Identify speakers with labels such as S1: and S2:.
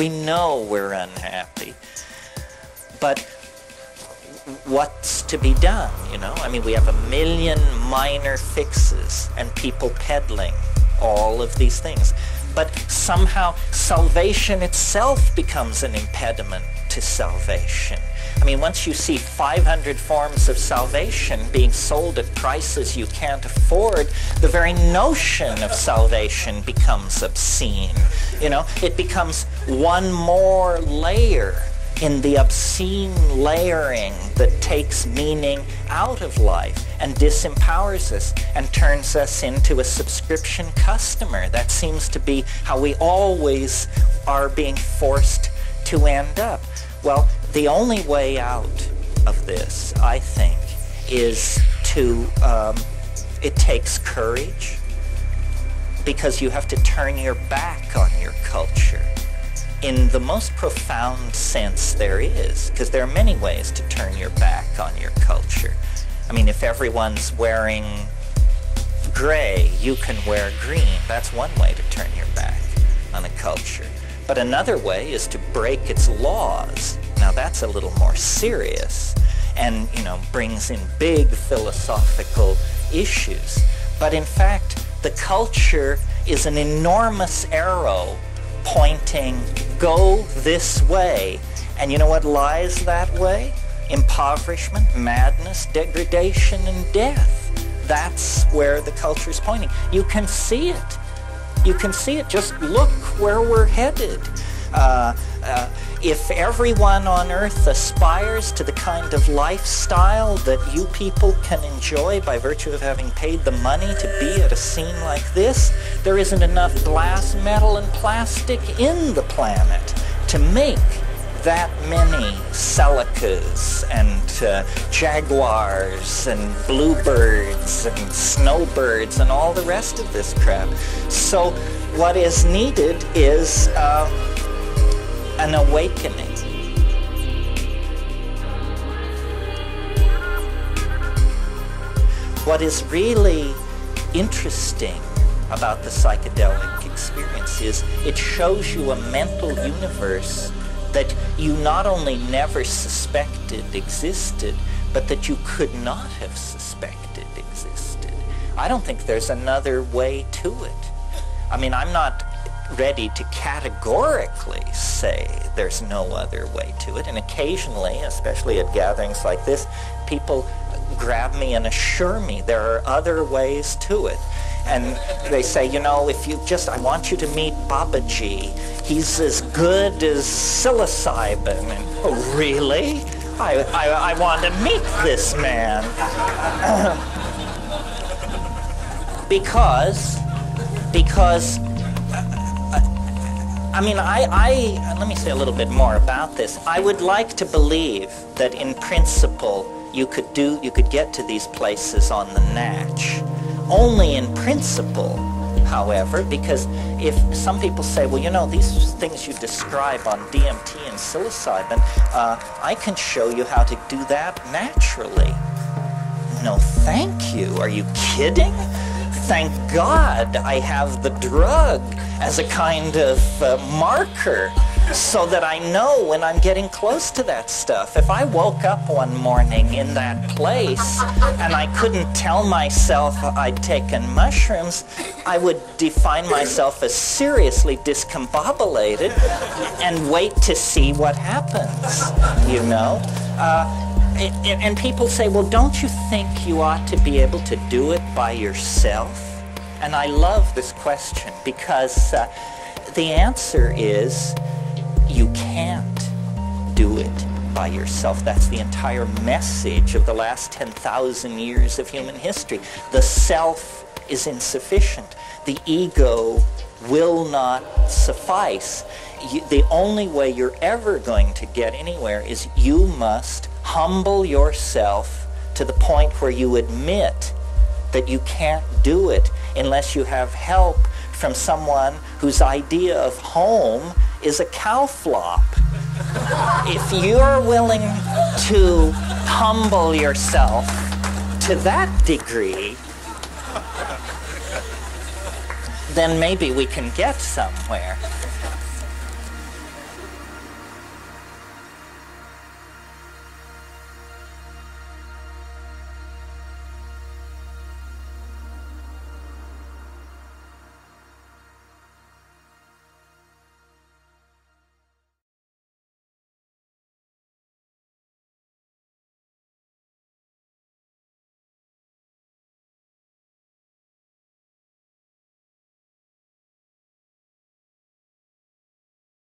S1: We know we're unhappy. But what's to be done, you know? I mean, we have a million minor fixes and people peddling all of these things. But somehow salvation itself becomes an impediment to salvation. I mean, once you see 500 forms of salvation being sold at prices you can't afford, the very notion of salvation becomes obscene. You know, it becomes one more layer in the obscene layering that takes meaning out of life and disempowers us and turns us into a subscription customer. That seems to be how we always are being forced to end up. Well, the only way out of this, I think, is to, um, it takes courage because you have to turn your back on your culture in the most profound sense there is, because there are many ways to turn your back on your culture. I mean, if everyone's wearing gray, you can wear green. That's one way to turn your back on a culture. But another way is to break its laws. Now that's a little more serious and, you know, brings in big philosophical issues. But in fact, the culture is an enormous arrow pointing, go this way. And you know what lies that way? Impoverishment, madness, degradation, and death. That's where the culture is pointing. You can see it. You can see it. Just look where we're headed. Uh, uh, if everyone on earth aspires to the kind of lifestyle that you people can enjoy by virtue of having paid the money to be at a scene like this, there isn't enough glass, metal, and plastic in the planet to make that many celicas and uh, jaguars and bluebirds and snowbirds and all the rest of this crap. So what is needed is uh, an awakening. What is really interesting about the psychedelic experience is it shows you a mental universe that you not only never suspected existed, but that you could not have suspected existed. I don't think there's another way to it. I mean, I'm not ready to categorically say there's no other way to it. And occasionally, especially at gatherings like this, people grab me and assure me there are other ways to it. And they say, you know, if you just, I want you to meet Babaji. He's as good as psilocybin. And, oh, really? I, I, I want to meet this man. because, because uh, uh, I mean, I, I, let me say a little bit more about this. I would like to believe that in principle you could do, you could get to these places on the natch. Only in principle, however, because if some people say, well, you know, these things you describe on DMT and psilocybin, uh, I can show you how to do that naturally. No, thank you. Are you kidding? Thank God I have the drug as a kind of uh, marker so that I know when I'm getting close to that stuff. If I woke up one morning in that place and I couldn't tell myself I'd taken mushrooms, I would define myself as seriously discombobulated and wait to see what happens, you know? Uh, and people say, well, don't you think you ought to be able to do it by yourself? And I love this question because uh, the answer is you can't do it by yourself. That's the entire message of the last 10,000 years of human history. The self is insufficient. The ego will not suffice. You, the only way you're ever going to get anywhere is you must humble yourself to the point where you admit that you can't do it unless you have help from someone whose idea of home is a cow flop. if you're willing to humble yourself to that degree, then maybe we can get somewhere.